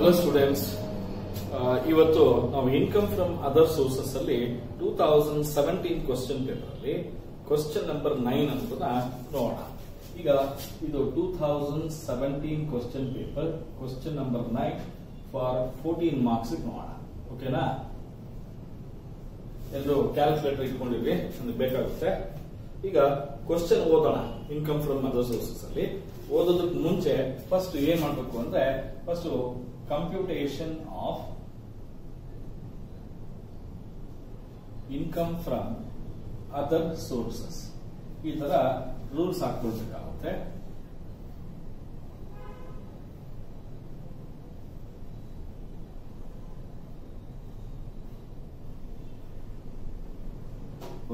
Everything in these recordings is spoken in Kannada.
ಹಲೋ ಸ್ಟೂಡೆಂಟ್ಸ್ ಇವತ್ತು ನಾವು ಇನ್ಕಮ್ ಫ್ರಮ್ ಅದರ್ ಸೋರ್ಸಸ್ ಅಲ್ಲಿ two thousand seventeen question paper ಅಲ್ಲಿ ಕ್ವಶನ್ ನಂಬರ್ ನೈನ್ ಅಂತ ನೋಡೋಣ. ಈಗ ಇದು two thousand seventeen question paper question number nine for fourteen marks ನೋಡೋಣ. ಓಕೆನಾ ಎಲ್ಲರೂ ಕ್ಯಾಲ್ಕುಲೇಟರ್ ಇಟ್ಕೊಂಡಿವಿ ನಮಗೆ ಬೇಕಾಗುತ್ತೆ. ಈಗ ಕ್ವಶನ್ ಓದೋಣ ಇನ್ಕಮ್ ಫ್ರಮ್ ಅದರ್ ಸೋರ್ಸಸ್ ಅಲ್ಲಿ. ಓದೋದಕ್ಕೆ ಮುಂಚೆ ಫಸ್ಟ್ ಏನ್ ಮಾಡ್ಬೇಕು ಅಂದ್ರೆ first computation of income from other sources ಈ ತರ ರೂಲ್ಸ್ ಹಾಕೊಳ್ಬೇಕಾಗುತ್ತೆ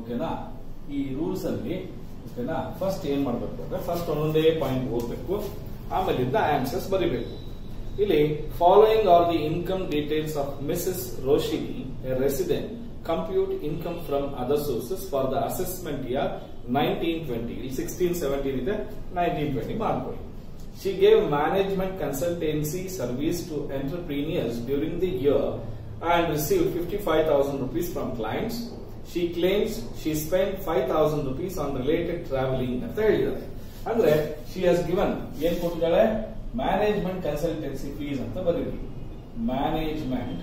ಓಕೆನಾ? ಈ ರೂಲ್ಸ್ ಅಲ್ಲಿ, ಓಕೆನಾ? ಫಸ್ಟ್ ಏನ್ ಮಾಡ್ಬೇಕು ಅಂದ್ರೆ ಫಸ್ಟ್ ಒಂದೊಂದೇ ಪಾಯಿಂಟ್ ಓದ್ಬೇಕು. ಆಮೇಲಿಂದ ಆನ್ಸರ್ಸ್ ಬರಿಬೇಕು. ಇಲ್ಲಿ following are the income details of Mrs Roshini a resident compute income from other sources for the assessment year nineteen twenty ಇಲ್ಲಿ ಸಿಕ್ಸ್ಟೀನ್ ಸೆವೆಂಟೀನ್ ಇದೆ ನೈನ್ಟೀನ್ ಟ್ವೆಂಟಿ ಮಾಡ್ಕೊಳ್ಳಿ She gave management consultancy service to entrepreneurs during the year and received 55,000 rupees from clients. She claims she spent 5,000 rupees on related traveling ಅಂತ ಹೇಳಿದ್ದಾರೆ ಅಂದ್ರೆ ಶಿ ಹಸ್ ಗಿವನ್ ಏನ್ ಕೊಟ್ಟಿದ್ದಾಳೆ management consultancy fees ಅಂತ ಬರೀರಿ. ಮ್ಯಾನೇಜ್ಮೆಂಟ್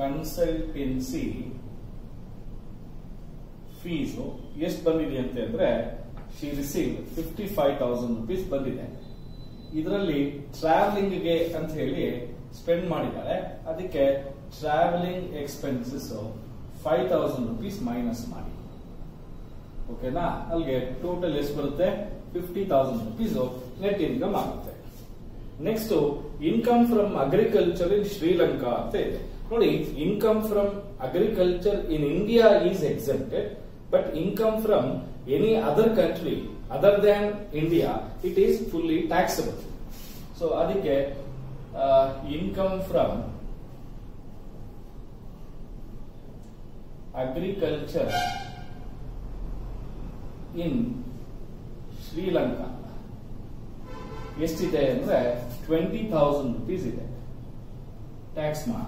ಕನ್ಸಲ್ಟೆನ್ಸಿ ಫೀಸು ಎಷ್ಟು ಬಂದಿದೆ ಅಂತ ಅಂದ್ರೆ she receive fifty five thousand rupees ಬಂದಿದೆ. ಇದರಲ್ಲಿ ಟ್ರಾವೆಲಿಂಗ್ಗೆ ಅಂತ ಹೇಳಿ ಸ್ಪೆಂಡ್ ಮಾಡಿದ್ದಾರೆ. ಅದಕ್ಕೆ traveling expenses five thousand rupees minus ಮಾಡಿ. ಓಕೆನಾ ಅಲ್ಲಿಗೆ ಟೋಟಲ್ ಎಷ್ಟು ಬರುತ್ತೆ? Fifty thousand rupees net income ಆಗುತ್ತೆ. Next income from agriculture in Sri Lanka ಅಂತ ಇದೆ ನೋಡಿ income from agriculture in India is excepted but income from any other country other than India it is fully taxable so ಅದಕ್ಕೆ income from agriculture in Sri Lanka. ಎಷ್ಟಿದೆ ಅಂದ್ರೆ ಟ್ವೆಂಟಿ ಥೌಸಂಡ್ ರುಪೀಸ್ ಇದೆ. ಟ್ಯಾಕ್ಸ್ ಮಾಡ.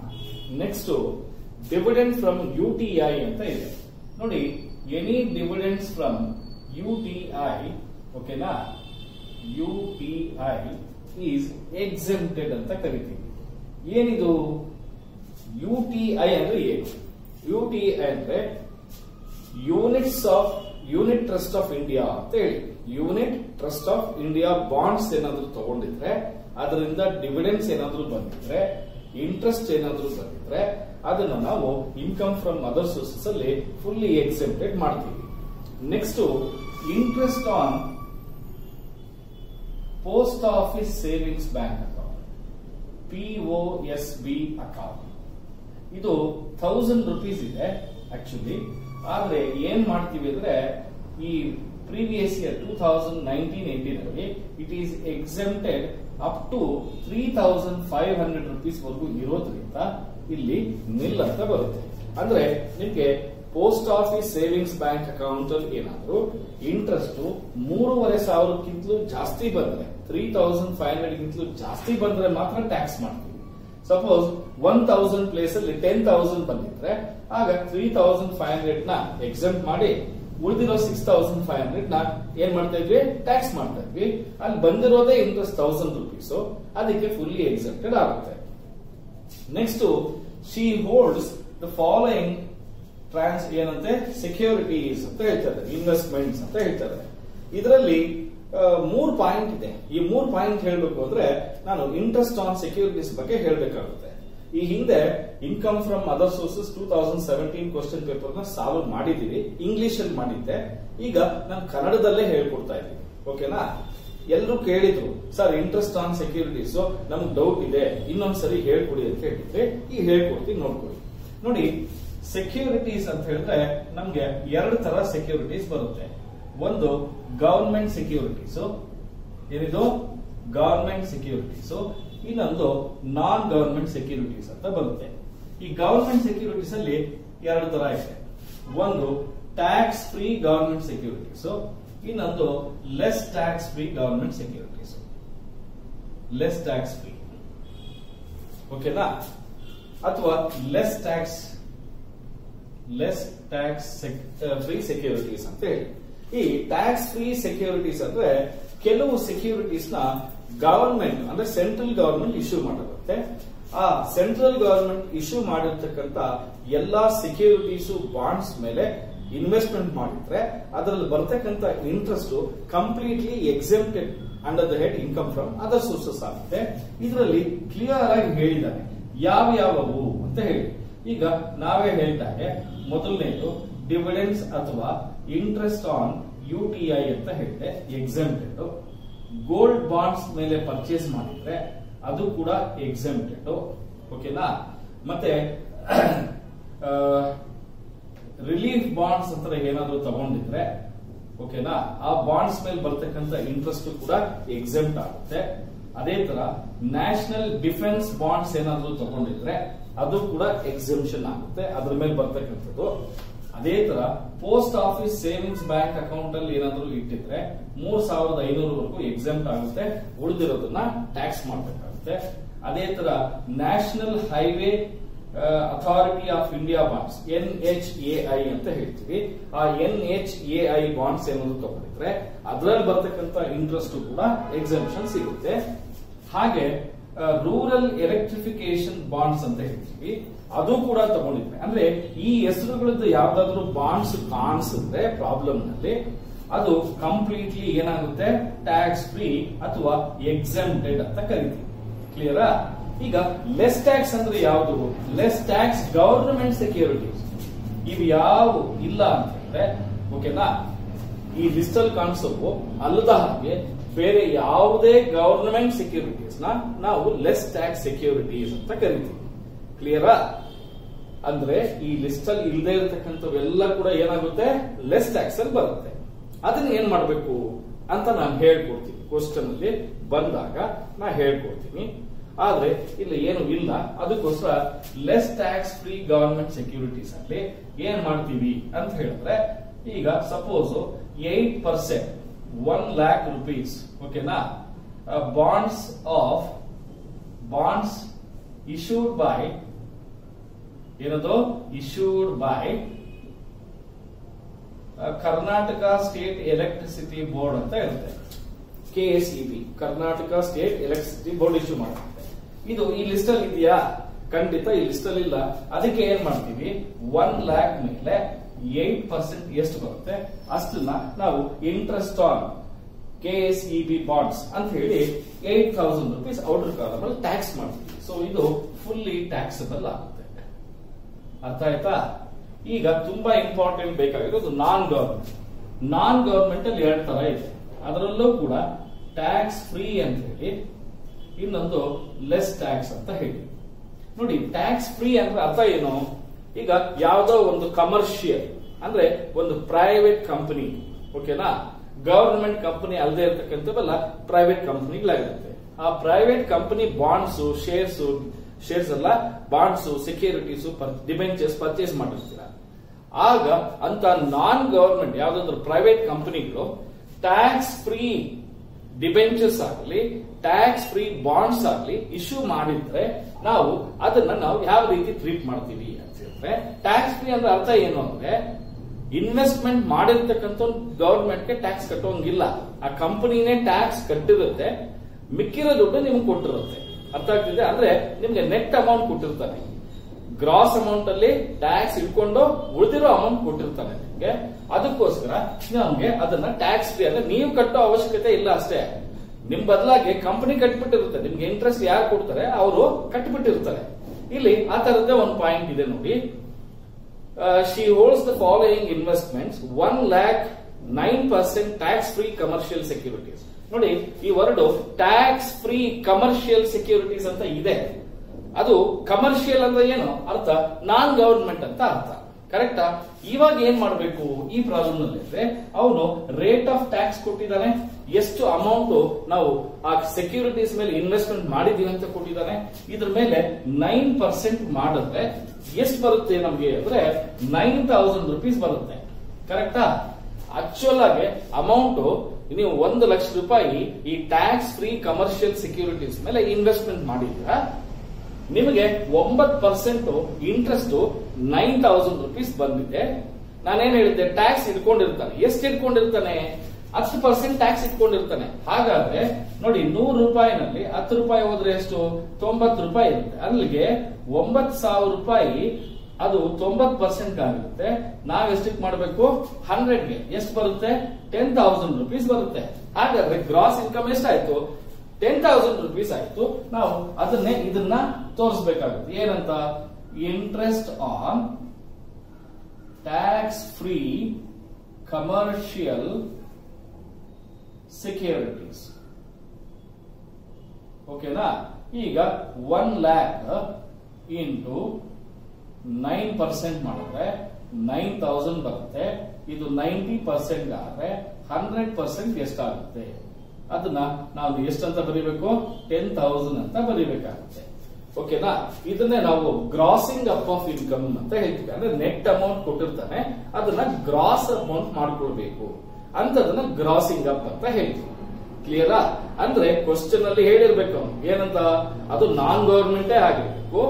Next dividend from U T I ಅಂತ ಇದೆ. ನೋಡಿ any dividends from U T I ಓಕೆನಾ U T I is exempted ಅಂತ ಕರಿತೀವಿ. ಏನಿದು? ಯು ಟಿ ಐ ಅಂದ್ರೆ ಏನು? ಯು ಟಿ ಐ ಅಂದ್ರೆ units of unit trust of India ಅಂತ ಹೇಳಿ. Unit trust of India bonds ಏನಾದ್ರು ತಗೊಂಡಿದ್ರೆ, ಅದರಿಂದ ಡಿವಿಡೆನ್ಸ್ ಏನಾದ್ರು ಬಂದಿದ್ರೆ ಇಂಟ್ರೆಸ್ಟ್ ಏನಾದ್ರು ಬಂದಿದ್ರೆ, ಅದನ್ನ ನಾವು ಇನ್ಕಮ್ ಫ್ರಮ್ ಅದರ್ ಸೋರ್ಸಸ್ ಅಲ್ಲಿ ಫುಲ್ಲಿ ಎಕ್ಸೆಪ್ಟೆಡ್ ಮಾಡ್ತೀವಿ. Next interest on post office savings bank account POS B account ಇದು ಥೌಸಂಡ್ ರುಪೀಸ್ ಇದೆ ಆಕ್ಚುಲಿ ಆದ್ರೆ ಏನ್ ಮಾಡ್ತೀವಿ ಅಂದ್ರೆ ಈ previous year two thousand nineteen eighteen ಅಲ್ಲಿ it is exempted up to three thousand five hundred rupees ವರೆಗೂ ಇರೋದ್ರಿಂದ ಇಲ್ಲಿ ನಿಲ್ ಅಂತ ಬರುತ್ತೆ. ಅಂದ್ರೆ ನಿಮಗೆ post office savings bank account ಅಲ್ಲಿ ಏನಾದ್ರು ಇಂಟ್ರೆಸ್ಟ್ ಮೂರುವರೆ ಸಾವಿರಕ್ಕಿಂತಲೂ ಜಾಸ್ತಿ ಬಂದ್ರೆ ತ್ರೀ ತೌಸಂಡ್ ಫೈವ್ ಹಂಡ್ರೆಡ್ ಗಿಂತಲೂ ಜಾಸ್ತಿ ಬಂದ್ರೆ ಮಾತ್ರ ಟ್ಯಾಕ್ಸ್ ಮಾಡ್ತೀವಿ. ಸಪೋಸ್ ಒನ್ ತೌಸಂಡ್ ಪ್ಲೇಸ್ ಅಲ್ಲಿ ಟೆನ್ ತೌಸಂಡ್ ಬಂದಿದ್ರೆ, ಆಗ ತ್ರೀ ತೌಸಂಡ್ ಫೈವ್ ಹಂಡ್ರೆಡ್ನ ಎಕ್ಸೆಂಟ್ ಮಾಡಿ ಉಳಿದಿರೋ ಸಿಕ್ಸ್ ತೌಸಂಡ್ ಫೈವ್ ಹಂಡ್ರೆಡ್ನ ಏನ್ ಮಾಡ್ತಾ ಇದ್ವಿ? ಟ್ಯಾಕ್ಸ್ ಮಾಡ್ತಾ ಇದ್ವಿ. ಅಲ್ಲಿ ಬಂದಿರೋದೇ ಇಂಟ್ರೆಸ್ಟ್ ತೌಸಂಡ್ ರುಪೀಸ್ ಅದಕ್ಕೆ ಫುಲ್ಲಿ ಎಕ್ಸೆಪ್ಟೆಡ್ ಆಗುತ್ತೆ. Next she holds the following trans ಏನಂತೆ? ಸೆಕ್ಯೂರಿಟೀಸ್ ಅಂತ ಹೇಳ್ತಾರೆ. ಇನ್ವೆಸ್ಟ್ಮೆಂಟ್ಸ್ ಅಂತ ಹೇಳ್ತಾರೆ. ಇದರಲ್ಲಿ ಮೂರ್ ಪಾಯಿಂಟ್ ಇದೆ. ಈ ಮೂರು ಪಾಯಿಂಟ್ ಹೇಳಬೇಕು ಅಂದ್ರೆ ನಾನು ಇಂಟ್ರೆಸ್ಟ್ ಆನ್ ಸೆಕ್ಯೂರಿಟೀಸ್ ಬಗ್ಗೆ ಹೇಳಬೇಕಾಗುತ್ತೆ. ಈ ಹಿಂದೆ income from other sources two thousand seventeen question ಪೇಪರ್ನ ಸಾಲ್ವ್ ಮಾಡಿದೀವಿ ಇಂಗ್ಲಿಷ್ ಅಲ್ಲಿ ಮಾಡಿದ್ದೆ. ಈಗ ನಾನು ಕನ್ನಡದಲ್ಲೇ ಹೇಳ್ಕೊಡ್ತಾ ಇದ್ದೀನಿ. ಓಕೆನಾ ಎಲ್ಲರೂ ಕೇಳಿದ್ರು, ಸರ್ ಇಂಟ್ರೆಸ್ಟ್ ಆನ್ ಸೆಕ್ಯೂರಿಟೀಸ್ ನಮ್ಗೆ ಡೌಟ್ ಇದೆ. ಇನ್ನೊಂದ್ಸರಿ ಹೇಳ್ಕೊಡಿ ಅಂತ ಹೇಳಿದ್ರೆ ಈ ಹೇಳ್ಕೊಡ್ತೀನಿ, ನೋಡ್ಕೊಳ್ಳಿ. ನೋಡಿ ಸೆಕ್ಯೂರಿಟೀಸ್ ಅಂತ ಹೇಳಿದ್ರೆ ನಮ್ಗೆ ಎರಡು ತರ ಸೆಕ್ಯೂರಿಟೀಸ್ ಬರುತ್ತೆ. ಒಂದು ಗವರ್ಮೆಂಟ್ ಸೆಕ್ಯೂರಿಟೀಸ್ ಏನಿದು? ಗವರ್ಮೆಂಟ್ ಸೆಕ್ಯೂರಿಟೀಸ್ ಇನ್ನೊಂದು ನಾನ್ ಗವರ್ಮೆಂಟ್ ಸೆಕ್ಯೂರಿಟೀಸ್ ಅಂತ ಬರುತ್ತೆ. ಈ ಗವರ್ಮೆಂಟ್ ಸೆಕ್ಯೂರಿಟೀಸ್ ಅಲ್ಲಿ ಎರಡು ತರ ಇದೆ. ಒಂದು ಟ್ಯಾಕ್ಸ್ ಫ್ರೀ ಗವರ್ಮೆಂಟ್ ಸೆಕ್ಯೂರಿಟೀಸ್ ಇನ್ನೊಂದು less tax free government securities less tax free ಓಕೆನಾ ಅಥವಾ less tax less tax free securities ಅಂತ ಹೇಳಿ. ಈ ಟ್ಯಾಕ್ಸ್ ಫ್ರೀ ಸೆಕ್ಯೂರಿಟೀಸ್ ಅಂದ್ರೆ ಕೆಲವು ಸೆಕ್ಯೂರಿಟೀಸ್ನ ಗವರ್ಮೆಂಟ್ ಅಂದ್ರೆ ಸೆಂಟ್ರಲ್ ಗವರ್ಮೆಂಟ್ ಇಶ್ಯೂ ಮಾಡಿರುತ್ತೆ ಆ ಸೆಂಟ್ರಲ್ ಗವರ್ಮೆಂಟ್ ಇಶ್ಯೂ ಮಾಡಿರ್ತಕ್ಕಂತ ಎಲ್ಲಾ ಸೆಕ್ಯೂರಿಟೀಸ್ ಬಾಂಡ್ಸ್ ಮೇಲೆ ಇನ್ವೆಸ್ಟ್ಮೆಂಟ್ ಮಾಡಿದ್ರೆ ಅದರಲ್ಲಿ ಬರ್ತಕ್ಕಂತ interest completely exempted under the head income from other sources ಆಗುತ್ತೆ. ಇದರಲ್ಲಿ ಕ್ಲಿಯರ್ ಆಗಿ ಹೇಳಿದ್ದಾರೆ ಯಾವ ಯಾವವು ಅಂತ ಹೇಳಿ. ಈಗ ನಾವೇ ಹೇಳಿದಾಗೆ ಮೊದಲನೇದು ಡಿವಿಡೆನ್ಸ್ ಅಥವಾ interest on U T I ಅಂತ ಹೇಳಿದೆ ಎಕ್ಸೆಂಪ್ಟೆಡ್ ಗೋಲ್ಡ್ ಬಾಂಡ್ಸ್ ಮೇಲೆ ಪರ್ಚೇಸ್ ಮಾಡಿದ್ರೆ ಅದು ಕೂಡ ಎಕ್ಸೆಂಪ್ಟೆಡ್ ಓಕೆನಾ ಮತ್ತೆ ರಿಲೀಫ್ ಬಾಂಡ್ಸ್ ಅಂತ ಏನಾದರೂ ತಗೊಂಡಿದ್ರೆ ಓಕೆನಾ ಆ ಬಾಂಡ್ಸ್ ಮೇಲೆ ಬರ್ತಕ್ಕಂತ ಇಂಟ್ರೆಸ್ಟ್ ಕೂಡ ಎಕ್ಸೆಂಪ್ಟ್ ಆಗುತ್ತೆ. ಅದೇ ತರ ನ್ಯಾಷನಲ್ ಡಿಫೆನ್ಸ್ ಬಾಂಡ್ಸ್ ಏನಾದರೂ ತಗೊಂಡಿದ್ರೆ ಅದು ಕೂಡ ಎಕ್ಸಿಬಿಷನ್ ಆಗುತ್ತೆ. ಅದ್ರ ಮೇಲೆ ಬರ್ತಕ್ಕಂಥದ್ದು. ಅದೇ ತರ post office savings bank account ಅಲ್ಲಿ ಏನಾದ್ರು ಇಟ್ಟಿದ್ರೆ ಮೂರ್ ಸಾವಿರದ ಐನೂರವರೆಗೂ ಎಕ್ಸಾಮ್ಟ್ ಆಗುತ್ತೆ, ಉಳಿದಿರೋದನ್ನ ಟ್ಯಾಕ್ಸ್ ಮಾಡಬೇಕಾಗುತ್ತೆ. ಅದೇ ತರ national highway authority of India bonds N H A I ಅಂತ ಹೇಳ್ತೀವಿ. ಆ N H A I bonds ಏನಾದ್ರು ತಗೊಂಡಿದ್ರೆ ಅದರಲ್ಲಿ ಬರ್ತಕ್ಕಂತ ಇಂಟ್ರೆಸ್ಟ್ ಕೂಡ ಎಕ್ಸೆಂಪ್ಷನ್ ಸಿಗುತ್ತೆ. ಹಾಗೆ ರೂರಲ್ ಎಲೆಕ್ಟ್ರಿಫಿಕೇಶನ್ ಬಾಂಡ್ಸ್ ಅಂತ ಹೇಳ್ತೀವಿ. ಅದು ಕೂಡ ತಗೊಂಡಿದ್ವಿ. ಅಂದ್ರೆ ಈ ಹೆಸರುಗಳದ್ದು ಯಾವ್ದಾದ್ರು ಬಾಂಡ್ಸ್ ಕಾಣಿಸಿದ್ರೆ ಪ್ರಾಬ್ಲಮ್ನಲ್ಲಿ ಅದು ಕಂಪ್ಲೀಟ್ಲಿ ಏನಾಗುತ್ತೆ? ಟ್ಯಾಕ್ಸ್ ಫ್ರೀ ಅಥವಾ ಎಕ್ಸೆಂಪ್ಟೆಡ್ ಅಂತ ಕರಿತೀವಿ. ಕ್ಲಿಯರಾ ಈಗ ಲೆಸ್ ಟ್ಯಾಕ್ಸ್ ಅಂದ್ರೆ ಯಾವುದು? ಲೆಸ್ ಟ್ಯಾಕ್ಸ್ ಗವರ್ನಮೆಂಟ್ ಸೆಕ್ಯೂರಿಟೀಸ್ ಇವು ಯಾವ ಇಲ್ಲ ಅಂತಂದ್ರೆ ಓಕೆನಾ ಈ ಲಿಸ್ಟ್ ಅಲ್ಲಿ ಕಾಣಿಸೋವು ಅಲ್ಲದ ಹಾಗೆ ಬೇರೆ ಯಾವುದೇ ಗವರ್ನಮೆಂಟ್ ಸೆಕ್ಯೂರಿಟೀಸ್ನ ನಾವು ಲೆಸ್ ಟ್ಯಾಕ್ಸ್ ಸೆಕ್ಯೂರಿಟೀಸ್ ಅಂತ ಕರಿತೀವಿ. ಕ್ಲಿಯರಾ ಅಂದ್ರೆ ಈ ಲಿಸ್ಟ್ ಅಲ್ಲಿ ಇಲ್ಲದೆ ಇರತಕ್ಕಂಥವೆಲ್ಲ ಕೂಡ ಏನಾಗುತ್ತೆ? ಲೆಸ್ ಟ್ಯಾಕ್ಸ್ ಅಲ್ಲಿ ಬರುತ್ತೆ. ಅದನ್ನ ಏನ್ ಮಾಡಬೇಕು ಅಂತ ನಾನು ಹೇಳ್ಕೊಡ್ತೀನಿ. ಕ್ವಶನ್ ಅಲ್ಲಿ ಬಂದಾಗ ನಾ ಹೇಳ್ಕೊಡ್ತೀನಿ. ಆದ್ರೆ ಇಲ್ಲಿ ಏನು ಇಲ್ಲ. ಅದಕ್ಕೋಸ್ಕರ less tax free government securities ಅಲ್ಲಿ ಏನ್ ಮಾಡ್ತೀವಿ ಅಂತ ಹೇಳಿದ್ರೆ, ಈಗ suppose eight percent one lakh rupees ಓಕೆನಾ bonds of bonds issued by ಏನದು? Issued by Karnataka state electricity board ಅಂತ ಇರುತ್ತೆ. K S E B Karnataka state electricity board issue ಮಾಡುತ್ತೆ. ಇದು ಈ ಲಿಸ್ಟ್ ಅಲ್ಲಿ ಇದೆಯಾ? ಖಂಡಿತ ಈ ಲಿಸ್ಟ್ ಅಲ್ಲಿ ಇಲ್ಲ. ಅದಕ್ಕೆ ಏನ್ ಮಾಡ್ತೀವಿ? ಒನ್ ಲ್ಯಾಕ್ ಮೇಲೆ ಏಟ್ ಪರ್ಸೆಂಟ್ ಎಷ್ಟು ಬರುತ್ತೆ? ಅಷ್ಟನ್ನ ನಾವು interest on K S E B bonds ಅಂತ ಹೇಳಿ eight thousand rupees outer column tax ಮಾಡ್ತೀವಿ. ಸೊ ಇದು ಫುಲ್ಲಿ ಟ್ಯಾಕ್ಸಬಲ್ ಆಗುತ್ತೆ ಅರ್ಥ ಆಯ್ತಾ? ಈಗ ತುಂಬಾ ಇಂಪಾರ್ಟೆಂಟ್ ಬೇಕಾಗಿರೋದು ನಾನ್ ಗವರ್ಮೆಂಟ್ ನಾನ್ ಗವರ್ಮೆಂಟ್ ಅಲ್ಲಿ ಎರಡು ತರ ಇದೆ. ಅದರಲ್ಲೂ ಕೂಡ ಟ್ಯಾಕ್ಸ್ ಫ್ರೀ ಅಂತ ಹೇಳಿ, ಇನ್ನೊಂದು ಲೆಸ್ ಟ್ಯಾಕ್ಸ್ ಅಂತ ಹೇಳಿ. ನೋಡಿ ಟ್ಯಾಕ್ಸ್ ಫ್ರೀ ಅಂದ್ರೆ ಅರ್ಥ ಏನು? ಈಗ ಯಾವ್ದೋ ಒಂದು ಕಮರ್ಷಿಯಲ್ ಅಂದ್ರೆ ಒಂದು ಪ್ರೈವೇಟ್ ಕಂಪನಿ ಓಕೆನಾ ಗವರ್ಮೆಂಟ್ ಕಂಪನಿ ಅಲ್ಲದೆ ಇರತಕ್ಕಂಥವೆಲ್ಲ ಪ್ರೈವೇಟ್ ಕಂಪನಿಗಳಾಗಿರುತ್ತೆ ಆ private company bonds shares shares ಅಲ್ಲ ಬಾಂಡ್ಸ್ ಸೆಕ್ಯೂರಿಟೀಸ್ ಡಿಬೆಂಚರ್ಸ್ ಪರ್ಚೇಸ್ ಮಾಡಿರ್ತೀರ. ಆಗ ಅಂತ ನಾನ್ ಗವರ್ಮೆಂಟ್ ಯಾವ್ದಾದ್ರು ಪ್ರೈವೇಟ್ ಕಂಪನಿಗಳು ಟ್ಯಾಕ್ಸ್ ಫ್ರೀ ಡಿಬೆಂಚರ್ಸ್ ಆಗಲಿ ಟ್ಯಾಕ್ಸ್ ಫ್ರೀ ಬಾಂಡ್ಸ್ ಆಗಲಿ ಇಶ್ಯೂ ಮಾಡಿದ್ರೆ ನಾವು ಅದನ್ನ ನಾವು ಯಾವ ರೀತಿ ಟ್ರೀಟ್ ಮಾಡ್ತೀವಿ ಅಂತ ಹೇಳಿದ್ರೆ ಟ್ಯಾಕ್ಸ್ ಫ್ರೀ ಅಂದ್ರೆ ಅರ್ಥ ಏನು ಅಂದ್ರೆ ಇನ್ವೆಸ್ಟ್ಮೆಂಟ್ ಮಾಡಿರ್ತಕ್ಕಂಥ ಗವರ್ಮೆಂಟ್ಗೆ ಟ್ಯಾಕ್ಸ್ ಕಟ್ಟೋಂಗಿಲ್ಲ. ಆ ಕಂಪನಿನೇ ಟ್ಯಾಕ್ಸ್ ಕಟ್ಟಿರುತ್ತೆ, ಮಿಕ್ಕಿರೋ ದುಡ್ಡು ನಿಮ್ಗೆ ಕೊಟ್ಟಿರುತ್ತೆ. ಅರ್ಥ ಆಗ್ತಿದೆ? ಅಂದ್ರೆ ನಿಮ್ಗೆ ನೆಟ್ ಅಮೌಂಟ್ ಕೊಟ್ಟಿರ್ತಾನೆ. ಗ್ರಾಸ್ ಅಮೌಂಟ್ ಅಲ್ಲಿ ಟ್ಯಾಕ್ಸ್ ಇಟ್ಕೊಂಡು ಉಳಿದಿರೋ ಅಮೌಂಟ್ ಕೊಟ್ಟಿರ್ತಾನೆ ನಿಮ್ಗೆ. ಅದಕ್ಕೋಸ್ಕರ ನಮ್ಗೆ ಅದನ್ನ ಟ್ಯಾಕ್ಸ್ ಫ್ರೀ ಅಂದ್ರೆ ನೀವು ಕಟ್ಟೋ ಅವಶ್ಯಕತೆ ಇಲ್ಲ ಅಷ್ಟೇ. ನಿಮ್ ಬದಲಾಗಿ ಕಂಪನಿ ಕಟ್ಬಿಟ್ಟಿರುತ್ತೆ. ನಿಮ್ಗೆ ಇಂಟ್ರೆಸ್ಟ್ ಯಾರು ಕೊಡ್ತಾರೆ? ಅವರು ಕಟ್ಬಿಟ್ಟಿರ್ತಾರೆ. ಇಲ್ಲಿ ಆ ತರದ್ದೇ ಒಂದು ಪಾಯಿಂಟ್ ಇದೆ ನೋಡಿ. She holds the following investments one lakh nine percent tax free commercial securities ನೋಡಿ, ಈ word tax free commercial securities ಅಂತ ಇದೆ. ಅದು ಕಮರ್ಷಿಯಲ್ ಅಂದ್ರೆ ಏನು? ಅರ್ಥ ನಾನ್ ಗವರ್ಮೆಂಟ್ ಅಂತ ಅರ್ಥ. ಕರೆಕ್ಟಾ ಇವಾಗ ಏನ್ ಮಾಡಬೇಕು ಈ ಪ್ರಾಬ್ಲಮ್ನಲ್ಲಿ ಅವನು ರೇಟ್ ಆಫ್ ಟ್ಯಾಕ್ಸ್ ಕೊಟ್ಟಿದ್ದಾನೆ, ಎಷ್ಟು ಅಮೌಂಟ್ ನಾವು ಆ ಸೆಕ್ಯೂರಿಟೀಸ್ ಮೇಲೆ ಇನ್ವೆಸ್ಟ್ಮೆಂಟ್ ಮಾಡಿದೀವಿ ಅಂತ ಕೊಟ್ಟಿದ್ದಾನೆ, ಇದ್ರ ಮೇಲೆ ನೈನ್ ಪರ್ಸೆಂಟ್ ಮಾಡಿದ್ರೆ, ಎಷ್ಟು ಬರುತ್ತೆ ನಮ್ಗೆ ಅಂದ್ರೆ ನೈನ್ ತೌಸಂಡ್ ರುಪೀಸ್ ಬರುತ್ತೆ. ಕರೆಕ್ಟಾ ಆಕ್ಚುಯಲ್ ಆಗಿ ಅಮೌಂಟ್ ನೀವು ಒಂದು ಲಕ್ಷ ರೂಪಾಯಿ ಈ ಟ್ಯಾಕ್ಸ್ ಫ್ರೀ ಕಮರ್ಷಿಯಲ್ ಸೆಕ್ಯೂರಿಟೀಸ್ ಮೇಲೆ ಇನ್ವೆಸ್ಟ್ಮೆಂಟ್ ಮಾಡಿದ್ರ ನಿಮಗೆ ಒಂಬತ್ತು percent interest nine thousand rupees ಬಂದಿದೆ. ನಾನೇನ್ ಹೇಳಿದ್ದೆ? ಟ್ಯಾಕ್ಸ್ ಇಟ್ಕೊಂಡಿರ್ತಾನೆ. ಎಷ್ಟು ಇಟ್ಕೊಂಡಿರ್ತಾನೆ? ಹತ್ತು ಪರ್ಸೆಂಟ್ ಟ್ಯಾಕ್ಸ್ ಇಟ್ಕೊಂಡಿರ್ತಾನೆ. ಹಾಗಾದ್ರೆ ನೋಡಿ, ನೂರು ರೂಪಾಯಿನಲ್ಲಿ ಹತ್ತು ರೂಪಾಯಿ ಹೋದ್ರೆ ಎಷ್ಟು? ತೊಂಬತ್ತು ರೂಪಾಯಿ ಇರುತ್ತೆ. ಅಲ್ಲಿಗೆ ಒಂಬತ್ತು ಸಾವಿರ ರೂಪಾಯಿ ಅದು ತೊಂಬತ್ ಪರ್ಸೆಂಟ್ ಆಗಿರುತ್ತೆ ನಾವ್ ಎಷ್ಟಕ್ಕೆ ಮಾಡಬೇಕು? ಹಂಡ್ರೆಡ್ಗೆ. ಎಷ್ಟು ಬರುತ್ತೆ? ಟೆನ್ ತೌಸಂಡ್ ರುಪೀಸ್ ಬರುತ್ತೆ. ಹಾಗಾದ್ರೆ ಗ್ರಾಸ್ ಇನ್ಕಮ್ ಎಷ್ಟಾಯ್ತು? ಟೆನ್ ತೌಸಂಡ್ ರುಪೀಸ್ ಆಯ್ತು. ನಾವು ಅದನ್ನೇ ಇದನ್ನ ತೋರಿಸಬೇಕಾಗುತ್ತೆ. ಏನಂತ? Interest on tax free commercial securities ಓಕೆನಾ ಈಗ one lakh into nine percent ಮಾಡಿದ್ರೆ ನೈನ್ ತೌಸಂಡ್ ಬರುತ್ತೆ, ಇದು ನೈಂಟಿ ಪರ್ಸೆಂಟ್ ಆದ್ರೆ ಹಂಡ್ರೆಡ್ ಪರ್ಸೆಂಟ್ ಎಷ್ಟಾಗುತ್ತೆ ಅದನ್ನ ನಾವು ಎಷ್ಟಂತ ಬರೀಬೇಕು? ಟೆನ್ ತೌಸಂಡ್ ಅಂತ ಬರೀಬೇಕಾಗುತ್ತೆ. ಓಕೆನಾ? ಇದನ್ನೇ ನಾವು ಗ್ರಾಸಿಂಗ್ ಅಪ್ ಆಫ್ ಇನ್ಕಮ್ ಅಂತ ಹೇಳ್ತೀವಿ. ಅಂದ್ರೆ ನೆಟ್ ಅಮೌಂಟ್ ಕೊಟ್ಟಿರ್ತಾನೆ, ಅದನ್ನ ಗ್ರಾಸ್ ಅಮೌಂಟ್ ಮಾಡ್ಕೊಳ್ಬೇಕು. ಅಂತದನ್ನ ಗ್ರಾಸಿಂಗ್ ಅಪ್ ಅಂತ ಹೇಳ್ತೀವಿ. ಕ್ಲಿಯರಾ ಅಂದ್ರೆ ಕ್ವಶನ್ ಅಲ್ಲಿ ಹೇಳಿರ್ಬೇಕು ಏನಂತ? ಅದು ನಾನ್ ಗವರ್ಮೆಂಟೇ ಆಗಿರ್ಬೇಕು.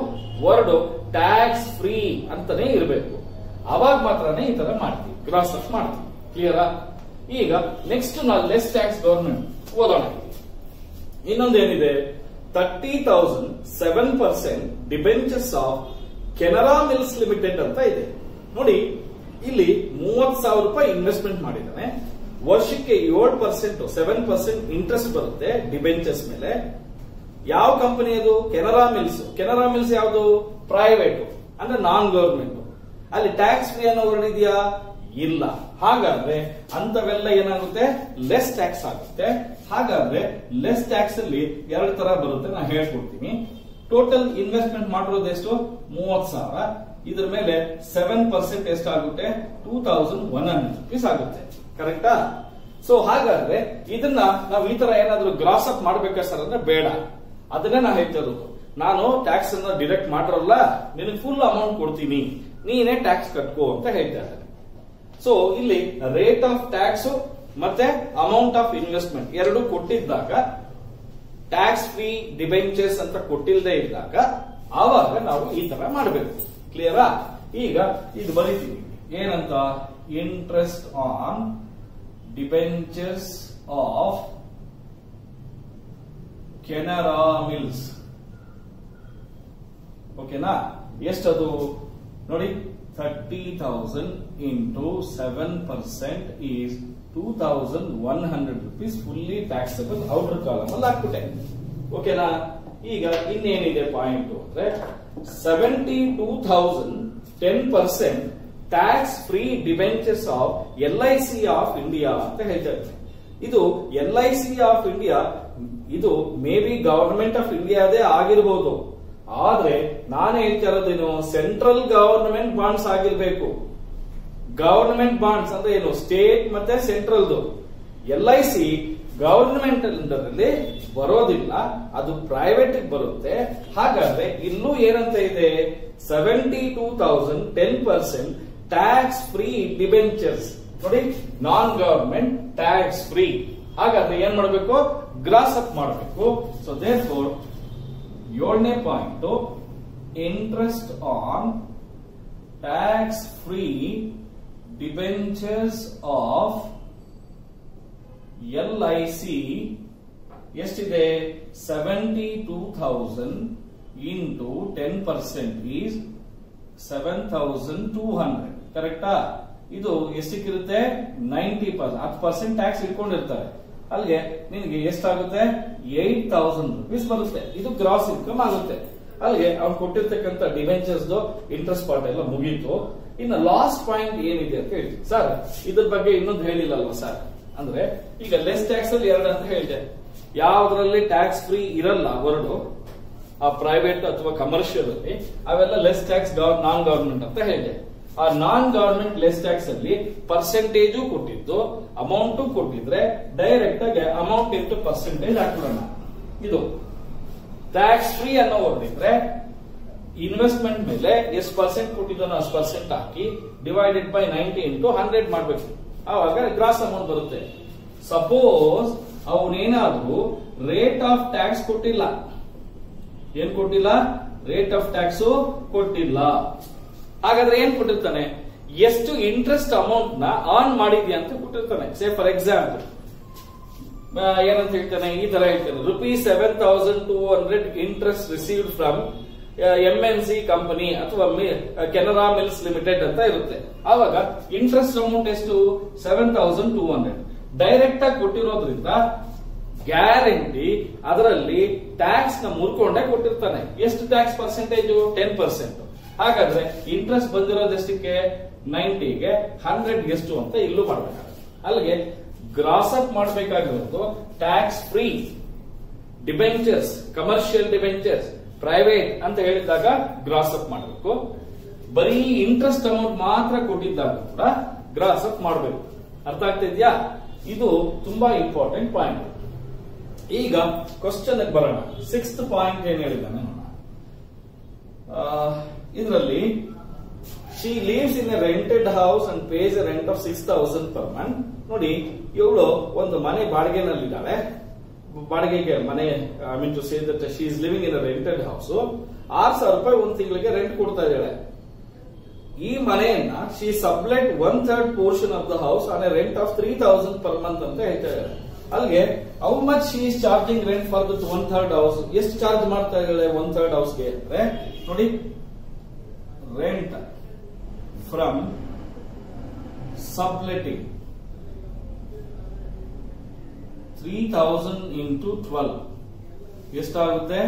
ವರ್ಡ್ ಟ್ಯಾಕ್ಸ್ ಫ್ರೀ ಅಂತಾನೆ ಇರಬೇಕು. ಅವಾಗ ಮಾತ್ರನೇ ಈ ತರ ಮಾಡ್ತೀವಿ. ಗ್ರಾಸ್ ಅಪ್ ಮಾಡ್ತೀವಿ. ಕ್ಲಿಯರಾ ಈಗ ನೆಕ್ಸ್ಟ್ ನಾವು ಲೆಸ್ ಟ್ಯಾಕ್ಸ್ ಗವರ್ಮೆಂಟ್ ಓದೋಣ. ಇನ್ನೊಂದೇನಿದೆ? Thirty thousand seven percent debentures of Canara mills limited ಅಂತ ಇದೆ. ನೋಡಿ, ಇಲ್ಲಿ ಮೂವತ್ ಸಾವಿರ ರೂಪಾಯಿ ಇನ್ವೆಸ್ಟ್ಮೆಂಟ್ ಮಾಡಿದ್ದಾನೆ. ವರ್ಷಕ್ಕೆ ಏಳು ಪರ್ಸೆಂಟ್ ಸೆವೆನ್ ಪರ್ಸೆಂಟ್ ಇಂಟ್ರೆಸ್ಟ್ ಬರುತ್ತೆ ಡಿಬೆಂಚರ್ಸ್ ಮೇಲೆ. ಯಾವ ಕಂಪನಿ ಅದು? ಕೆನರಾ ಮಿಲ್ಸ್ ಕೆನರಾ ಮಿಲ್ಸ್ ಯಾವುದು? ಪ್ರೈವೇಟ್, ಅಂದ್ರೆ ನಾನ್ ಗವರ್ಮೆಂಟ್ ಅಲ್ಲಿ ಟ್ಯಾಕ್ಸ್ ಫ್ರೀ ಅನ್ನೋ ವರ್ಡ್ ಇದೆಯಾ? ಇಲ್ಲ. ಹಾಗಾದ್ರೆ ಅಂತವೆಲ್ಲ ಏನಾಗುತ್ತೆ? ಲೆಸ್ ಟ್ಯಾಕ್ಸ್ ಆಗುತ್ತೆ. ಹಾಗಾದ್ರೆ ಲೆಸ್ ಟ್ಯಾಕ್ಸ್ ಅಲ್ಲಿ ಎರಡು ತರ ಬರುತ್ತೆ ನಾನು ಹೇಳ್ಕೊಡ್ತೀನಿ. ಟೋಟಲ್ ಇನ್ವೆಸ್ಟ್ಮೆಂಟ್ ಮಾಡಿರೋದು ಎಷ್ಟು? ಮೂವತ್ ಸಾವಿರ. ಇದ್ರ ಮೇಲೆ ಸೆವೆನ್ ಪರ್ಸೆಂಟ್ ಎಷ್ಟಾಗುತ್ತೆ two thousand one hundred rupees ಆಗುತ್ತೆ. ಕರೆಕ್ಟಾ ಸೊ ಹಾಗಾದ್ರೆ ಇದನ್ನ ನಾವು ಈ ತರ ಏನಾದ್ರೂ ಗ್ರಾಸ್ ಅಪ್ ಮಾಡ್ಬೇಕಾ ಸರ್? ಅಂದ್ರೆ ಬೇಡ. ಅದನ್ನೇ ನಾ ಹೇಳ್ತಾ ಇರೋದು. ನಾನು ಟ್ಯಾಕ್ಸ್ ಅನ್ನ ಡಿಡಕ್ಟ್ ಮಾಡಿರಲ್ಲ, ನಿನಗೆ ಫುಲ್ ಅಮೌಂಟ್ ಕೊಡ್ತೀನಿ. ನೀನೇ ಟ್ಯಾಕ್ಸ್ ಕಟ್ಕೋ ಅಂತ ಹೇಳ್ತಾ ಇದ್ದಾರೆ. ಸೊ ಇಲ್ಲಿ ರೇಟ್ ಆಫ್ ಟ್ಯಾಕ್ಸ್ ಮತ್ತೆ ಅಮೌಂಟ್ ಆಫ್ ಇನ್ವೆಸ್ಟ್ಮೆಂಟ್ ಎರಡು ಕೊಟ್ಟಿದ್ದಾಗ ಟ್ಯಾಕ್ಸ್ ಫ್ರೀ ಡಿಬೆಂಚರ್ಸ್ ಅಂತ ಕೊಟ್ಟಿಲ್ಲದೆ ಇದ್ದಾಗ, ಆವಾಗ ನಾವು ಈ ತರ ಮಾಡಬೇಕು. ಕ್ಲಿಯರಾ ಈಗ ಇದು ಬರೀತೀವಿ ಏನಂತ? Interest on debentures of Canara mills ಓಕೆನಾ ಎಷ್ಟದು ನೋಡಿ thirty thousand into seven percent is two thousand one hundred rupees fully taxable outer column ಅಲ್ಲಿ ಹಾಕ್ಬಿಟ್ಟೆ. ಓಕೆನಾ ಈಗ ಇನ್ನೇನಿದೆ ಪಾಯಿಂಟ್ ಅಂದ್ರೆ seventy two thousand ten percent tax free debentures of L I C of India ಅಂತ ಹೇಳ್ತಾ ಇದು L I C of India ಇದು ಮೇ ಬಿ ಗವರ್ಮೆಂಟ್ ಆಫ್ ಇಂಡಿಯಾದೇ ಆಗಿರ್ಬೋದು. ಆದ್ರೆ ನಾನು ಹೇಳ್ತಾ ಇರೋದೇನು ಸೆಂಟ್ರಲ್ ಗವರ್ನಮೆಂಟ್ ಬಾಂಡ್ಸ್ ಆಗಿರ್ಬೇಕು. ಗವರ್ನಮೆಂಟ್ ಬಾಂಡ್ಸ್ ಅಂದ್ರೆ ಏನು? ಸ್ಟೇಟ್ ಮತ್ತೆ ಸೆಂಟ್ರಲ್ದು ಎಲ್ ಐ ಸಿ ಗವರ್ನಮೆಂಟ್ ಬರೋದಿಲ್ಲ, ಅದು ಪ್ರೈವೇಟ್ ಬರುತ್ತೆ. ಹಾಗಾದ್ರೆ ಇಲ್ಲೂ ಏನಂತ ಇದೆ? Seventy two thousand ten percent tax free debentures ನೋಡಿ ನಾನ್ ಗವರ್ಮೆಂಟ್ ಟ್ಯಾಕ್ಸ್ ಫ್ರೀ ಹಾಗಾದ್ರೆ ಏನ್ ಮಾಡಬೇಕು? ಗ್ರಾಸ್ ಅಪ್ ಮಾಡಬೇಕು. ಸೊ ದೇರ್ ಫೋರ್ ಏಳನೇ point interest on tax free debentures of L I C ಎಷ್ಟಿದೆ? Seventy two thousand into ten percent is seven thousand two hundred ಕರೆಕ್ಟಾ ಇದು ಎಷ್ಟಕ್ಕಿರುತ್ತೆ? ನೈಂಟಿ ಪರ್ಸೆಂಟ್ ಹತ್ತು ಪರ್ಸೆಂಟ್ ಟ್ಯಾಕ್ಸ್ ಇಟ್ಕೊಂಡಿರ್ತಾರೆ. ಅಲ್ಲಿಗೆ ನಿನಗೆ ಎಷ್ಟಾಗುತ್ತೆ? ಏಟ್ ತೌಸಂಡ್ ರುಪೀಸ್ ಬರುತ್ತೆ. ಇದು ಗ್ರಾಸ್ ಇನ್ಕಮ್ ಆಗುತ್ತೆ. ಅಲ್ಲಿಗೆ ಅವ್ನು ಕೊಟ್ಟಿರ್ತಕ್ಕಂಥ ಡಿವೆಂಚರ್ಸ್ ಇಂಟ್ರೆಸ್ಟ್ ಪಾರ್ಟ್ ಎಲ್ಲ ಮುಗೀತು. ಇನ್ನು ಲಾಸ್ಟ್ ಪಾಯಿಂಟ್ ಏನಿದೆ ಅಂತ ಹೇಳಿ ಸರ್ ಇದ್ರ ಬಗ್ಗೆ ಇನ್ನೊಂದು ಹೇಳಿಲ್ಲಲ್ವಾ ಸರ್ ಅಂದ್ರೆ, ಈಗ ಲೆಸ್ ಟ್ಯಾಕ್ಸ್ ಅಲ್ಲಿ ಎರಡು ಅಂತ ಹೇಳಿದೆ. ಯಾವ್ದ್ರಲ್ಲಿ ಟ್ಯಾಕ್ಸ್ ಫ್ರೀ ಇರಲ್ಲ ಹೊರಡು, ಆ ಪ್ರೈವೇಟ್ ಅಥವಾ ಕಮರ್ಷಿಯಲ್ ಅಲ್ಲಿ, ಅವೆಲ್ಲ ಲೆಸ್ ಟ್ಯಾಕ್ಸ್ ನಾನ್ ಗವರ್ಮೆಂಟ್ ಅಂತ ಹೇಳಿದೆ. ಆ ನಾನ್ ಗವರ್ಮೆಂಟ್ ಲೆಸ್ ಟ್ಯಾಕ್ಸ್ ಅಲ್ಲಿ ಪರ್ಸೆಂಟೇಜು ಕೊಟ್ಟಿದ್ದು ಅಮೌಂಟು ಕೊಟ್ಟಿದ್ರೆ ಡೈರೆಕ್ಟ್ ಆಗಿ ಅಮೌಂಟ್ ಇಂಟು ಪರ್ಸೆಂಟೇಜ್ ಹಾಕೋಣ ಇದು ಟ್ಯಾಕ್ಸ್ ಫ್ರೀ ಅನ್ನೋ ಹೊರಟಿದ್ರೆ ಇನ್ವೆಸ್ಟ್ಮೆಂಟ್ ಮೇಲೆ ಎಷ್ಟು ಪರ್ಸೆಂಟ್ ಕೊಟ್ಟಿದ್ದಾನೋ ಅಷ್ಟು percent hockey divided by ninety into hundred ಮಾಡಬೇಕು. ಆವಾಗ ಗ್ರಾಸ್ ಅಮೌಂಟ್ ಬರುತ್ತೆ. ಸಪೋಸ್ ಅವನೇನಾದ್ರೂ ರೇಟ್ ಆಫ್ ಟ್ಯಾಕ್ಸ್ ಕೊಟ್ಟಿಲ್ಲ. ಏನ್ ಕೊಟ್ಟಿಲ್ಲ? ರೇಟ್ ಆಫ್ ಟ್ಯಾಕ್ಸ್ ಕೊಟ್ಟಿಲ್ಲ. ಹಾಗಾದ್ರೆ ಏನ್ ಕೊಟ್ಟಿರ್ತಾನೆ? ಎಷ್ಟು ಇಂಟ್ರೆಸ್ಟ್ ಅಮೌಂಟ್ನ ಆನ್ ಮಾಡಿದ್ಯಾ ಅಂತ ಕೊಟ್ಟಿರ್ತಾನೆ. ಸೇ ಫಾರ್ ಎಕ್ಸಾಂಪಲ್ ಏನಂತ ಹೇಳ್ತಾನೆ, ಈ ತರ ಹೇಳ್ತಾನೆ. Rupees seven thousand two hundred interest received from M N C company ಅಥವಾ ಕೆನರಾ ಮಿಲ್ಸ್ ಲಿಮಿಟೆಡ್ ಅಂತ ಇರುತ್ತೆ. ಆವಾಗ ಇಂಟ್ರೆಸ್ಟ್ ಅಮೌಂಟ್ ಎಷ್ಟು? Seven thousand two hundred direct ಆಗಿ ಕೊಟ್ಟಿರೋದ್ರಿಂದ ಗ್ಯಾರಂಟಿ ಅದರಲ್ಲಿ ಟ್ಯಾಕ್ಸ್ನ ಮುರ್ಕೊಂಡೆ ಕೊಟ್ಟಿರ್ತಾನೆ. ಎಷ್ಟು ಟ್ಯಾಕ್ಸ್ ಪರ್ಸೆಂಟೇಜ್ ಟೆನ್ ಪರ್ಸೆಂಟ್ ಹಾಗಾದ್ರೆ ಇಂಟ್ರೆಸ್ಟ್ ಬಂದಿರೋದೆಷ್ಟಕ್ಕೆ? ನೈಂಟಿಗೆ ಹಂಡ್ರೆಡ್ ಎಷ್ಟು ಅಂತ ಇಲ್ಲೂ ಮಾಡ್ಬೇಕಾಗುತ್ತೆ. ಅಲ್ಲಿಗೆ ಗ್ರಾಸ್ ಅಪ್ ಮಾಡಬೇಕಾಗಿರೋದು tax free debentures commercial debentures private ಅಂತ ಹೇಳಿದಾಗ ಗ್ರಾಸ್ ಅಪ್ ಮಾಡಬೇಕು. ಬರೀ ಇಂಟ್ರೆಸ್ಟ್ ಅಮೌಂಟ್ ಮಾತ್ರ ಕೊಟ್ಟಿದ್ದಾಗ ಕೂಡ ಗ್ರಾಸ್ ಅಪ್ ಮಾಡಬೇಕು. ಅರ್ಥ ಆಗ್ತಿದ್ಯಾ ಇದು ತುಂಬಾ ಇಂಪಾರ್ಟೆಂಟ್ ಪಾಯಿಂಟ್ ಈಗ ಕ್ವಶನ್ ಬರೋಣ. ಸಿಕ್ಸ್ತ್ ಪಾಯಿಂಟ್ ಏನ್ ಹೇಳಿದ್ದಾನೆ ಇದರಲ್ಲಿ she lives in a rented house and pays rent of six thousand per month ನೋಡಿ, ಇವಳು ಒಂದು ಮನೆ ಬಾಡಿಗೆನಲ್ಲಿದ್ದಾಳೆ. ಬಾಡಿಗೆಗೆ ಮನೆ I mean to say that she is living in a rented house R ಸಾವಿರ ರೂಪಾಯಿ ಒಂದು ತಿಂಗಳಿಗೆ ರೆಂಟ್ ಕೊಡ್ತಾ ಇದ್ದಾಳೆ. ಈ ಮನೆಯನ್ನ she sublet one third portion of the house on a rent of three thousand per month ಅಂತ ಹೇಳ್ತಾ ಇದ್ದಾರೆ ಅಲ್ಲಿಗೆ how much she is charging rent for that one third house ಎಷ್ಟು ಚಾರ್ಜ್ ಮಾಡ್ತಾ ಇದ್ದಾಳೆ ಒನ್ ಥರ್ಡ್ ಹೌಸ್ಗೆ ಅಂದ್ರೆ, ನೋಡಿ from subletting three thousand into twelve ಎಷ್ಟಾಗುತ್ತೆ?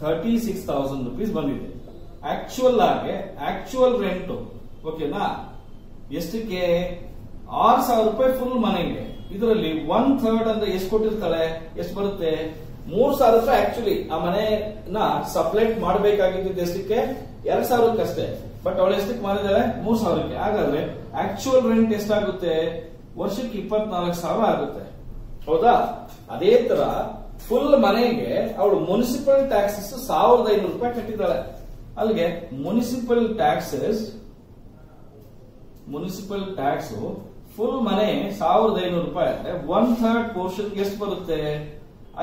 ಥರ್ಟಿ ಸಿಕ್ಸ್ ತೌಸಂಡ್ ರುಪೀಸ್ ಬಂದಿದೆ. ಆಕ್ಚುಯಲ್ ಆಗಿ ಆಕ್ಚುಯಲ್ ರೆಂಟ್ ಓಕೆನಾ ಎಷ್ಟಕ್ಕೆ? ಆರ್ ಸಾವಿರ ರೂಪಾಯಿ ಫುಲ್ ಮನೆಗೆ ಇದರಲ್ಲಿ ಒನ್ ಥರ್ಡ್ ಅಂದ್ರೆ ಎಷ್ಟು ಕೊಟ್ಟಿರ್ತಾಳೆ? ಎಷ್ಟು ಬರುತ್ತೆ? ಮೂರ್ ಸಾವಿರ ರೂಪಾಯಿ ಆಕ್ಚುಲಿ ಆ ಮನೆನ ಸಪ್ಲೇಟ್ ಮಾಡಬೇಕಾಗಿದ್ದು ಎಷ್ಟಕ್ಕೆ ಎರಡ್ ಸಾವಿರಕ್ಕಷ್ಟೇ ಬಟ್ ಅವಳು ಎಷ್ಟಕ್ಕೆ ಮಾಡಿದಾಳೆ ಮೂರ್ ಸಾವಿರಕ್ಕೆ. ಹಾಗಾದ್ರೆ ಆಕ್ಚುಯಲ್ ರೆಂಟ್ ಎಷ್ಟಾಗುತ್ತೆ? ವರ್ಷಕ್ಕೆ ಇಪ್ಪತ್ನಾಲ್ಕು ಸಾವಿರ ಆಗುತ್ತೆ. ಹೌದಾ? ಅದೇ ತರ ಫುಲ್ ಮನೆಗೆ ಅವಳು ಮುನ್ಸಿಪಲ್ ಟ್ಯಾಕ್ಸಸ್ ಸಾವಿರದ ಐನೂರು ರೂಪಾಯಿ ಕಟ್ಟಿದ್ದಾಳೆ. ಅಲ್ಲಿಗೆ municipal taxes municipal tax full ಮನೆ ಸಾವಿರದ ಐನೂರು ರೂಪಾಯಿ ಅಂದ್ರೆ ಒನ್ ಥರ್ಡ್ ಪೋರ್ಷನ್ ಎಷ್ಟು ಬರುತ್ತೆ?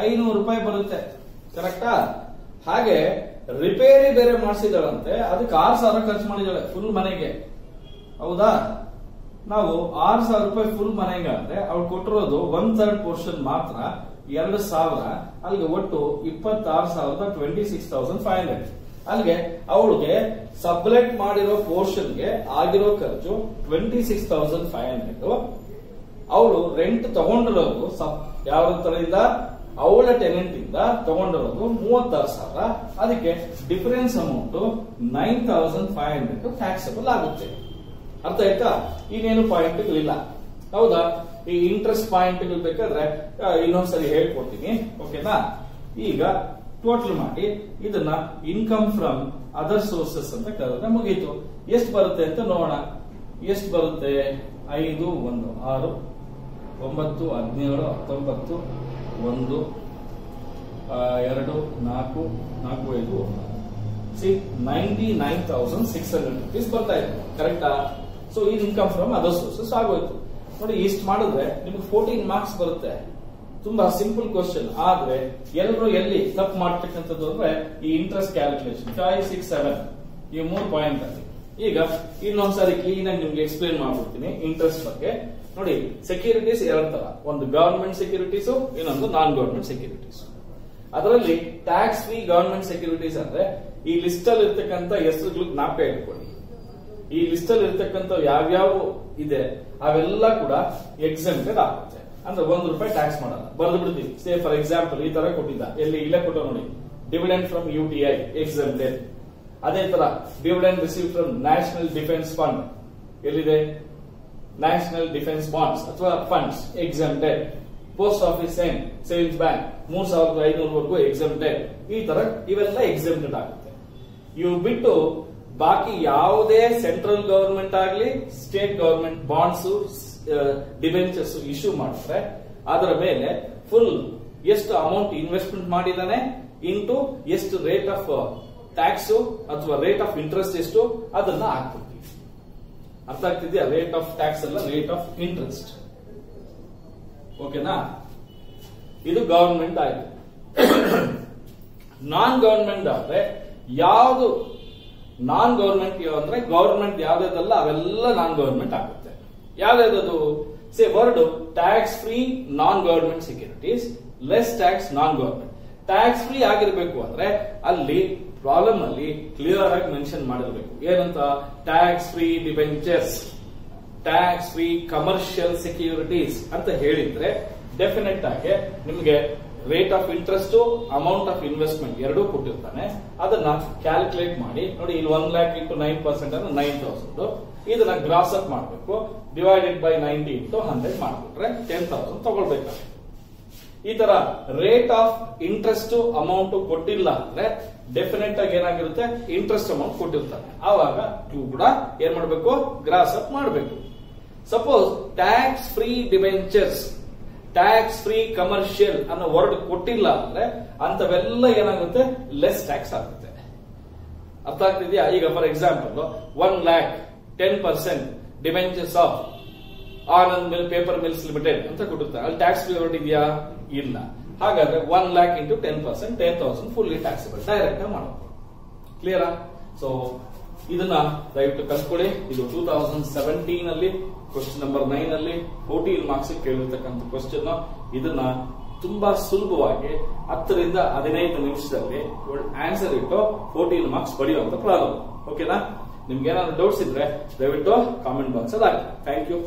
ಐನೂರು ರೂಪಾಯಿ ಬರುತ್ತೆ. ಕರೆಕ್ಟಾ ಹಾಗೆ ರಿಪೇರಿ ಬೇರೆ ಮಾಡಿಸಿದಳಂತೆ ಅದಕ್ಕೆ ಆರು ಸಾವಿರ ಖರ್ಚು ಮಾಡಿದಾಳೆ ಫುಲ್ ಮನೆಗೆ. ಹೌದಾ? ನಾವು ಆರು ಸಾವಿರ ರೂಪಾಯಿ ಫುಲ್ ಮನೆಗೆ ಅಂದ್ರೆ ಅವ್ಳು ಕೊಟ್ಟಿರೋದು ಒನ್ ಥರ್ಡ್ ಪೋರ್ಷನ್ ಮಾತ್ರ, ಎರಡು ಸಾವಿರ, ಅಲ್ಲಿಗೆ ಒಟ್ಟು ಇಪ್ಪತ್ತಾರು ಸಾವಿರದ twenty six thousand five hundred ಅಲ್ಲಿಗೆ ಅವಳಿಗೆ ಸಬ್ಲೆಟ್ ಮಾಡಿರೋ ಪೋರ್ಷನ್ಗೆ ಆಗಿರೋ ಖರ್ಚು twenty six thousand five hundred ಅವಳು ರೆಂಟ್ ತಗೊಂಡಿರೋದು ಯಾವ ತರದಿಂದ ಅವಳ ಟೆನೆಂಟ್ ಇಂದ ತಗೊಂಡಿರೋದು ಮೂವತ್ತಾರು ಸಾವಿರ. ಅದಕ್ಕೆ difference amount nine thousand five hundred taxable ಆಗುತ್ತೆ. ಅರ್ಥ ಆಯ್ತಾ? ಇನ್ನೇನು ಪಾಯಿಂಟ್ಗಳಿಲ್ಲ ಹೌದಾ? ಈ ಇಂಟ್ರೆಸ್ಟ್ ಪಾಯಿಂಟ್ ಬೇಕಾದ್ರೆ ಇನ್ನೊಂದ್ಸರಿ ಹೇಳ್ಕೊಡ್ತೀನಿ. ಓಕೆನಾ ಈಗ ಟೋಟಲ್ ಮಾಡಿ ಇದನ್ನ ಇನ್ಕಮ್ ಫ್ರಮ್ ಅದರ್ ಸೋರ್ಸಸ್ ಅಂತ ಕರೆದ್ರೆ ಮುಗೀತು. ಎಷ್ಟು ಬರುತ್ತೆ ಅಂತ ನೋಡೋಣ. ಎಷ್ಟು ಬರುತ್ತೆ? ಐದು, ಒಂದು, ಆರು, ಒಂಬತ್ತು, ಹದಿನೇಳು, ಹತ್ತೊಂಬತ್ತು ಒಂದು ಎರಡು, ನಾಲ್ಕು ನಾಲ್ಕು, ಐದು C ninety nine thousand six hundred rupees ಬರ್ತಾ ಇತ್ತು. ಕರೆಕ್ಟಾ ಸೊ ಇದು ಇನ್ಕಮ್ ಫ್ರಮ್ ಅದರ್ ಸೋರ್ಸಸ್ ಆಗೋಯ್ತು. ನೋಡಿ, ಇಷ್ಟು ಮಾಡಿದ್ರೆ ನಿಮ್ಗೆ ಫೋರ್ಟೀನ್ ಮಾರ್ಕ್ಸ್ ಬರುತ್ತೆ. ತುಂಬಾ ಸಿಂಪಲ್ ಕ್ವಶನ್ ಆದ್ರೆ ಎಲ್ಲರೂ ಎಲ್ಲಿ ತಪ್ಪು ಮಾಡ್ತಕ್ಕಂಥದ್ದು ಅಂದ್ರೆ ಈ interest calculation five six seven ಈ ಮೂರು ಪಾಯಿಂಟ್ ಅಲ್ಲಿ. ಈಗ, ಇನ್ನೊಂದ್ಸಾರಿ ಕ್ಲೀನ್ ಆಗಿ ನಿಮ್ಗೆ ಎಕ್ಸ್ಪ್ಲೇನ್ ಮಾಡ್ಬಿಡ್ತೀನಿ ಇಂಟ್ರೆಸ್ಟ್ ಬಗ್ಗೆ. ನೋಡಿ ಸೆಕ್ಯೂರಿಟೀಸ್ ಎರಡು ತರ ಒಂದು ಗವರ್ಮೆಂಟ್ ಸೆಕ್ಯೂರಿಟೀಸ್ ಇನ್ನೊಂದು ನಾನ್ ಗವರ್ಮೆಂಟ್ ಸೆಕ್ಯೂರಿಟೀಸ್ ಅದರಲ್ಲಿ ಟ್ಯಾಕ್ಸ್ ಫ್ರೀ ಗವರ್ಮೆಂಟ್ ಸೆಕ್ಯೂರಿಟೀಸ್ ಅಂದ್ರೆ, ಈ ಲಿಸ್ಟ್ ಅಲ್ಲಿ ಇರ್ತಕ್ಕಂಥ ಹೆಸರುಗಳು ಜ್ಞಾಪಕ ಇಟ್ಕೊಳ್ಳಿ. ಈ ಲಿಸ್ಟ್ ಅಲ್ಲಿ ಇರ್ತಕ್ಕಂಥ ಯಾವ್ಯಾವ ಇದೆ, ಅವೆಲ್ಲ ಕೂಡ ಎಕ್ಸೆಂಪ್ಟೆಡ್ ಆಗುತ್ತೆ. ಅಂದ್ರೆ ಒಂದು ರೂಪಾಯಿ ಟ್ಯಾಕ್ಸ್ ಮಾಡಲ್ಲ. ಬರೆದು ಬಿಡ್ತೀವಿ ಸೇ ಫಾರ್ ಎಕ್ಸಾಂಪಲ್ ಈ ತರ ಕೊಟ್ಟಿದ್ದ. ಎಲ್ಲಿ, ಇಲ್ಲೇ ಕೊಟ್ಟ ನೋಡಿ. Dividend from U T I exempted ಅದೇ ತರ dividend receive from national defence fund ಎಲ್ಲಿದೆ? ನ್ಯಾಷನಲ್ ಡಿಫೆನ್ಸ್ ಬಾಂಡ್ಸ್ ಅಥವಾ ಫಂಡ್ಸ್ ಎಕ್ಸೆಂಪ್ಟೆಡ್ ಪೋಸ್ಟ್ ಆಫೀಸ್ ಏನ್ ಸೇವಿಂಗ್ಸ್ ಬ್ಯಾಂಕ್ ಮೂರ್ ಸಾವಿರದ ಐನೂರವರೆಗೂ ಎಕ್ಸೆಂಪ್ಟೆಡ್ ಈ ತರ ಇವೆಲ್ಲ ಎಕ್ಸೆಂಪ್ಟೆಡ್ ಆಗುತ್ತೆ. ಇವು ಬಿಟ್ಟು ಬಾಕಿ ಯಾವುದೇ ಸೆಂಟ್ರಲ್ ಗವರ್ಮೆಂಟ್ ಆಗಲಿ state government bonds debentures issue ಮಾಡಿದ್ರೆ, ಅದರ ಮೇಲೆ ಫುಲ್ ಎಷ್ಟು ಅಮೌಂಟ್ ಇನ್ವೆಸ್ಟ್ಮೆಂಟ್ ಮಾಡಿದಾನೆ ಇಂಟು ಎಷ್ಟು ರೇಟ್ ಆಫ್ ಟ್ಯಾಕ್ಸ್ ಅಥವಾ ರೇಟ್ ಆಫ್ ಇಂಟ್ರೆಸ್ಟ್ ಎಷ್ಟು, ಅದನ್ನ ಹಾಕ್ಬಿಡ್ತೀವಿ. ಅರ್ಥ ಆಗ್ತಿದ್ಯಾ? ರೇಟ್ ಆಫ್ ಟ್ಯಾಕ್ಸ್ ಅಲ್ಲ ರೇಟ್ ಆಫ್ ಇಂಟ್ರೆಸ್ಟ್ ಓಕೆನಾ ಇದು ಗವರ್ಮೆಂಟ್ ಆಯ್ತು. ನಾನ್ ಗವರ್ಮೆಂಟ್ ಆದ್ರೆ, ಯಾವುದು ನಾನ್ ಗವರ್ಮೆಂಟ್ ಅಂದ್ರೆ ಗವರ್ಮೆಂಟ್ ಯಾವ್ದಲ್ಲ ಅವೆಲ್ಲ ನಾನ್ ಗವರ್ಮೆಂಟ್ ಆಗುತ್ತೆ. ಯಾವ್ದಾದದು say word tax free non government securities less tax non government tax free ಆಗಿರ್ಬೇಕು ಅಂದ್ರೆ, ಅಲ್ಲಿ ಪ್ರಾಬ್ಲಮ್ ಅಲ್ಲಿ ಕ್ಲಿಯರ್ ಆಗಿ ಮೆನ್ಷನ್ ಮಾಡಿರಬೇಕು. ಏನಂತ? Tax free debentures tax free commercial securities ಅಂತ ಹೇಳಿದ್ರೆ ಡೆಫಿನೆಟ್ ಆಗಿ ನಿಮಗೆ rate of interest amount of investment ಎರಡೂ ಕೊಟ್ಟಿರ್ತಾನೆ. ಅದನ್ನ ಕ್ಯಾಲ್ಕುಲೇಟ್ ಮಾಡಿ, ನೋಡಿ ಇಲ್ಲಿ one lakh into nine percent ಅಂದ್ರೆ ನೈನ್ ತೌಸಂಡ್ ಇದನ್ನ ಗ್ರಾಸ್ ಅಪ್ ಮಾಡಬೇಕು. Divided by ninety into hundred ಮಾಡಿಬಿಟ್ರೆ ಟೆನ್ ತೌಸಂಡ್ ತಗೊಳ್ಬೇಕಾಗುತ್ತೆ. ಈ ತರ ರೇಟ್ ಆಫ್ ಇಂಟ್ರೆಸ್ಟ್ ಅಮೌಂಟ್ ಕೊಟ್ಟಿಲ್ಲ ಅಂದ್ರೆ ಡೆಫಿನೆಟ್ ಆಗಿ ಏನಾಗಿರುತ್ತೆ? ಇಂಟ್ರೆಸ್ಟ್ ಅಮೌಂಟ್ ಕೊಟ್ಟಿರ್ತಾರೆ ಆವಾಗ ನೀವು ಕೂಡ ಏನ್ ಮಾಡಬೇಕು? ಗ್ರಾಸ್ ಅಪ್ ಮಾಡಬೇಕು. Suppose tax free debentures tax free commercial ಅನ್ನೋ ವರ್ಡ್ ಕೊಟ್ಟಿಲ್ಲ ಅಂದ್ರೆ ಅಂತವೆಲ್ಲ ಏನಾಗುತ್ತೆ? ಲೆಸ್ ಟ್ಯಾಕ್ಸ್ ಆಗುತ್ತೆ. ಅರ್ಥ ಆಗ್ತಿದ್ಯಾ? ಈಗ for example one lakh ten percent debentures of Anand mill paper mills limited ಅಂತ ಕೊಟ್ಟಿರ್ತಾರೆ ಅಲ್ಲಿ ಟ್ಯಾಕ್ಸ್ ಫ್ರೀ ಇದೆಯಾ? ಇಲ್ಲ. ಹಾಗಾದ್ರೆ one lakh into ten percent ten thousand fully taxable direct ಆಗಿ ಮಾಡಬಹುದು ಕ್ಲಿಯರಾ ಸೊ ಇದನ್ನ ದಯವಿಟ್ಟು ಕಲ್ತ್ಕೊಳ್ಳಿ. ಇದು ಟೂ ತೌಸಂಡ್ ಸೆವೆಂಟೀನ್ ಅಲ್ಲಿ ಕ್ವಶನ್ ನಂಬರ್ ನೈನ್ ಅಲ್ಲಿ ಫೋರ್ಟೀನ್ ಮಾರ್ಕ್ಸ್ ಕೇಳಿರ್ತಕ್ಕಂಥ ಕ್ವಶನ್ ಇದನ್ನ ತುಂಬಾ ಸುಲಭವಾಗಿ ಹತ್ತರಿಂದ ಹದಿನೈದು ನಿಮಿಷದಲ್ಲಿ ಆನ್ಸರ್ ಇಟ್ಟು ಫೋರ್ಟೀನ್ ಮಾರ್ಕ್ಸ್ ಪಡೆಯುವಂತ ಪ್ರಾಬ್ಲಮ್. ಓಕೆನಾ ನಿಮ್ಗೆ ಏನಾದ್ರು ಡೌಟ್ಸ್ ಇದ್ರೆ ದಯವಿಟ್ಟು ಕಾಮೆಂಟ್ ಬಾಕ್ಸ್ ಅಲ್ಲಿ ಥ್ಯಾಂಕ್ ಯು